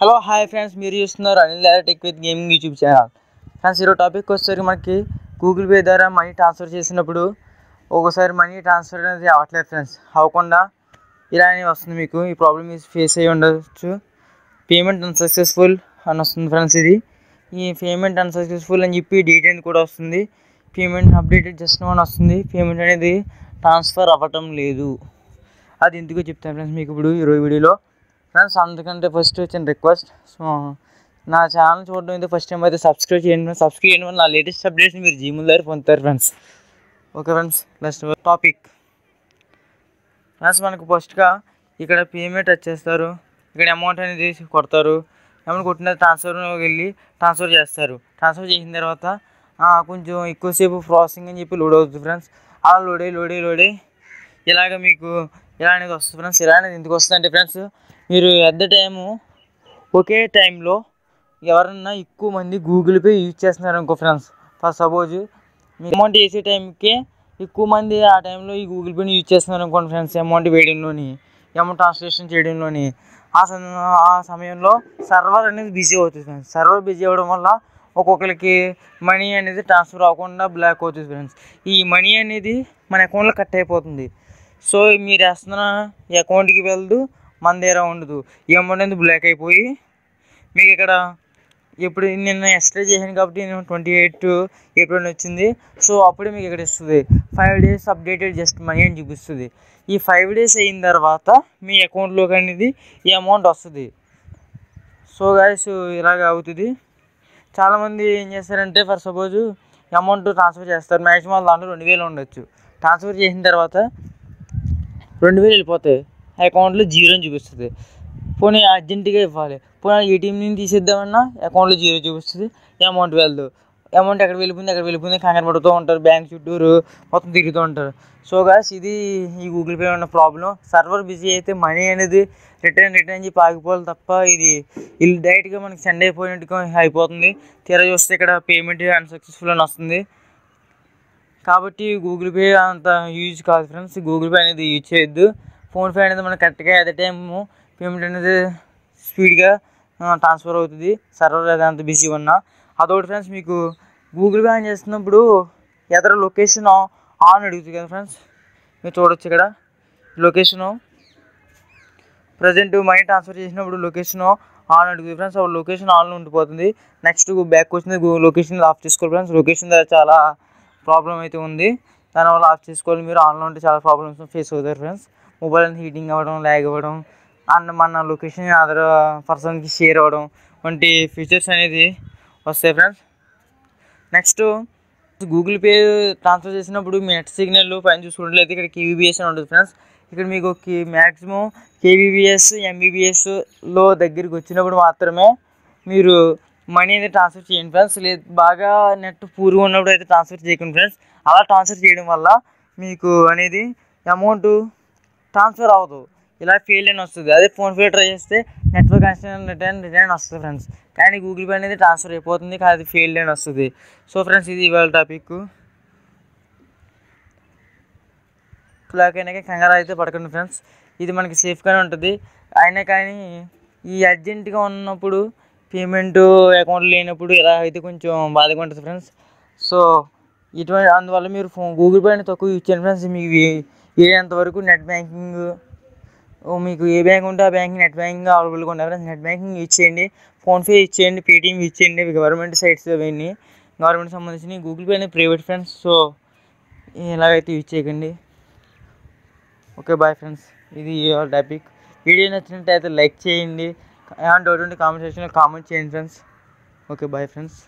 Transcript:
Hello hi friends మీరు చూస్తున్నారు Anil tech with gaming YouTube channel friends ఈరోజు topic వచ్చేసరికి మనకి గూగుల్ పే ద్వారా మనీ ట్రాన్స్ఫర్ చేసినప్పుడు ఒకసారి మనీ ట్రాన్స్ఫర్ అనేది అవ్వట్లేదు ఫ్రెండ్స్ అవ్వకుండా ఇలానే వస్తుంది మీకు. ఈ ప్రాబ్లమ్ ఫేస్ అయ్యి ఉండవచ్చు పేమెంట్ అన్సక్సెస్ఫుల్ అని వస్తుంది ఫ్రెండ్స్ ఇది. ఈ పేమెంట్ అన్సక్సెస్ఫుల్ అని చెప్పి డీటెయిల్ కూడా వస్తుంది. పేమెంట్ అప్డేటెడ్ జస్ట్ వస్తుంది. పేమెంట్ అనేది ట్రాన్స్ఫర్ అవ్వటం లేదు. అది ఎందుకు చెప్తాను ఫ్రెండ్స్ మీకు ఇప్పుడు ఈరోజు వీడియోలో. ఫ్రెండ్స్ అందుకంటే ఫస్ట్ వచ్చిన రిక్వెస్ట్ సో నా ఛానల్ చూడడం అయితే ఫస్ట్ టైం అయితే సబ్స్క్రైబ్ చేయండి సబ్స్క్రైబ్ చేయడం వల్ల నా లేటెస్ట్ అప్డేట్స్ మీరు జీముల దగ్గర పొందుతారు friends okay friends next topic friends మనకు ఫస్ట్గా ఇక్కడ పేమెంట్ వచ్చేస్తారు. ఇక్కడ అమౌంట్ అనేది కొడతారు. అమౌంట్ కొట్టిన ట్రాన్స్ఫర్ వెళ్ళి ట్రాన్స్ఫర్ చేస్తారు. ట్రాన్స్ఫర్ చేసిన తర్వాత కొంచెం ఎక్కువసేపు ప్రాసెసింగ్ అని చెప్పి లోడ్ అవుతుంది ఫ్రెండ్స్ అలా లోడే లోడే లోడే ఇలాగ మీకు ఇలా అనేది వస్తుంది ఫ్రెండ్స్ ఇలా అనేది ఎందుకు వస్తుంది అంటే ఫ్రెండ్స్ మీరు ఎట్ ద టైము ఒకే టైంలో ఎవరన్నా ఎక్కువ మంది గూగుల్ పే యూజ్ చేస్తున్నారు అనుకో ఫ్రెండ్స్ ఫర్ సపోజ్ మీ అమౌంట్ వేసే టైంకి ఎక్కువ మంది ఆ టైంలో ఈ గూగుల్ పేని యూజ్ చేస్తున్నారు అనుకోండి ఫ్రెండ్స్ అమౌంట్ వేయడంలోని అమౌంట్ ట్రాన్స్లేషన్ చేయడంలోని ఆ ఆ సమయంలో సర్వర్ అనేది బిజీ అవుతుంది ఫ్రెండ్స్ సర్వర్ బిజీ అవ్వడం వల్ల ఒక్కొక్కరికి మనీ అనేది ట్రాన్స్ఫర్ అవ్వకుండా బ్లాక్ అవుతుంది ఫ్రెండ్స్ ఈ మనీ అనేది మన అకౌంట్లో కట్ అయిపోతుంది. సో మీరు వేస్తున్న ఈ అకౌంట్కి వెళ్ళదు మన దగ్గర ఉండదు. ఈ అమౌంట్ అనేది బ్లాక్ అయిపోయి? మీకు ఇక్కడ ఇప్పుడు నిన్న ఎక్స్ట్రా చేశాను కాబట్టి నేను ట్వంటీ ఎయిట్ ఏప్రిల్ వచ్చింది. సో అప్పుడే మీకు ఇక్కడ ఇస్తుంది. Five days updated just money అని చూపిస్తుంది. ఈ ఫైవ్ డేస్ అయిన తర్వాత మీ అకౌంట్లోకి అనేది ఈ అమౌంట్ వస్తుంది. సో గాయస్ ఇలాగ అవుతుంది. చాలామంది ఏం చేస్తారంటే ఫర్ సపోజ్ అమౌంట్ ట్రాన్స్ఫర్ చేస్తారు. మ్యాక్సిమం దాంట్లో రెండు వేలు ఉండొచ్చు. ట్రాన్స్ఫర్ చేసిన తర్వాత రెండు వేలు వెళ్ళిపోతాయి అకౌంట్లో జీరో అని చూపిస్తుంది. పోనీ అర్జెంటుగా ఇవ్వాలి. పోనీ ఏటీఎం నుంచి తీసేద్దామన్నా అకౌంట్లో జీరో చూపిస్తుంది. అమౌంట్ వెళ్ళదు అమౌంట్ ఎక్కడ వెళ్ళిపోయింది ఎక్కడ వెళ్ళిపోయింది కంగారు పడుతూ ఉంటారు. బ్యాంక్ చుట్టూరు మొత్తం తిరుగుతూ ఉంటారు. సో గాస్ ఇది ఈ గూగుల్ పే ఉన్న ప్రాబ్లం సర్వర్ బిజీ అయితే మనీ అనేది రిటర్న్ రిటర్న్ అని చెప్పి ఆగిపోవాలి తప్ప ఇది ఇది డైరెక్ట్గా మనకి సెండ్ అయిపోయినట్టుగా అయిపోతుంది. తీరా చూస్తే ఇక్కడ పేమెంట్ అన్సక్సెస్ఫుల్ అని వస్తుంది. కాబట్టి గూగుల్ పే అంత యూజ్ కాదు ఫ్రెండ్స్ గూగుల్ పే అనేది యూజ్ చేయొద్దు. ఫోన్పే అనేది మనం కరెక్ట్గా అదే టైము పేమెంట్ అనేది స్పీడ్గా ట్రాన్స్ఫర్ అవుతుంది. సర్వర్ అది అంత బిజీ ఉన్నా. అదొకటి ఫ్రెండ్స్ మీకు గూగుల్ పే ఆన్ చేస్తున్నప్పుడు ఎదర లొకేషన్ ఆన్ అడుగుతుంది కదా ఫ్రెండ్స్ మీరు చూడొచ్చు ఇక్కడ. లొకేషను ప్రజెంట్ మనీ ట్రాన్స్ఫర్ చేసినప్పుడు లొకేషన్ ఆన్ అడుగుతుంది ఫ్రెండ్స్ ఆ లొకేషన్ ఆన్లో ఉండిపోతుంది. నెక్స్ట్ బ్యాక్ వచ్చింది లొకేషన్ ఆఫ్ చేసుకోవాలి ఫ్రెండ్స్ లొకేషన్ చాలా ప్రాబ్లం అయితే ఉంది. దానివల్ల ఆఫ్ చేసుకోవాలి. మీరు ఆన్లో ఉంటే చాలా ప్రాబ్లమ్స్ ఫేస్ అవుతారు ఫ్రెండ్స్ మొబైల్ హీటింగ్ అవ్వడం ల్యాగ్ అవ్వడం అండ్ మన లొకేషన్ అదర్ పర్సన్కి షేర్ అవ్వడం వంటి ఫీచర్స్ అనేది వస్తాయి friends next Google Pay transfer చేసినప్పుడు మీ నెట్ సిగ్నల్ పైన చూసుకున్నట్లయితే ఇక్కడ కేవీబీఎస్ అని ఉంటుంది ఫ్రెండ్స్ ఇక్కడ మీకు మ్యాక్సిమం కేవీబీఎస్ ఎంబీబీఎస్లో దగ్గరికి వచ్చినప్పుడు మాత్రమే మీరు మనీ అనేది ట్రాన్స్ఫర్ చేయండి ఫ్రెండ్స్ లేదు బాగా నెట్ పూర్గా ఉన్నప్పుడు అయితే ట్రాన్స్ఫర్ చేయకండి ఫ్రెండ్స్ అలా ట్రాన్స్ఫర్ చేయడం వల్ల మీకు అనేది అమౌంట్ ట్రాన్స్ఫర్ అవ్వదు. ఇలా ఫెయిల్ అని వస్తుంది. అదే ఫోన్పే ట్రై చేస్తే నెట్వర్క్ కనెక్షన్ రిటర్న్ రిటర్న్ వస్తుంది ఫ్రెండ్స్ కానీ గూగుల్ పే అనేది ట్రాన్స్ఫర్ అయిపోతుంది. కానీ అది ఫెయిల్ అని వస్తుంది. సో ఫ్రెండ్స్ ఇది ఇవాళ టాపిక్ క్లాక్ అయినాక కంగారు అయితే పడకండి ఫ్రెండ్స్ ఇది మనకి సేఫ్గానే ఉంటుంది. అయినా కానీ ఈ అర్జెంటుగా ఉన్నప్పుడు పేమెంట్ అకౌంట్ లేనప్పుడు ఇలా అయితే కొంచెం బాధగా ఉంటుంది ఫ్రెండ్స్. సో ఇటువంటి అందువల్ల మీరు ఫోన్ గూగుల్ పే అనేది తక్కువ యూజ్ చేయండి ఫ్రెండ్స్. మీకు ఏంతవరకు నెట్ బ్యాంకింగ్ ఓ మీకు ఏ బ్యాంక్ ఉంటే ఆ బ్యాంక్ నెట్ బ్యాంకింగ్ అవైలబుల్గా ఉన్నాయి ఫ్రెండ్స్. నెట్ బ్యాంకింగ్ యూజ్ చేయండి. ఫోన్పే యూజ్ చేయండి. పేటీఎం యూజ్ చేయండి. గవర్నమెంట్ సైట్స్ అవన్నీ గవర్నమెంట్ సంబంధించిన గూగుల్ పే అనేది ప్రైవేట్ ఫ్రెండ్స్ సో ఇలాగైతే యూజ్ చేయకండి. ఓకే బాయ్ ఫ్రెండ్స్ ఇది టాపిక్ వీడియో నచ్చినట్టయితే లైక్ చేయండి. and don't comment section Common, change friends okay bye friends.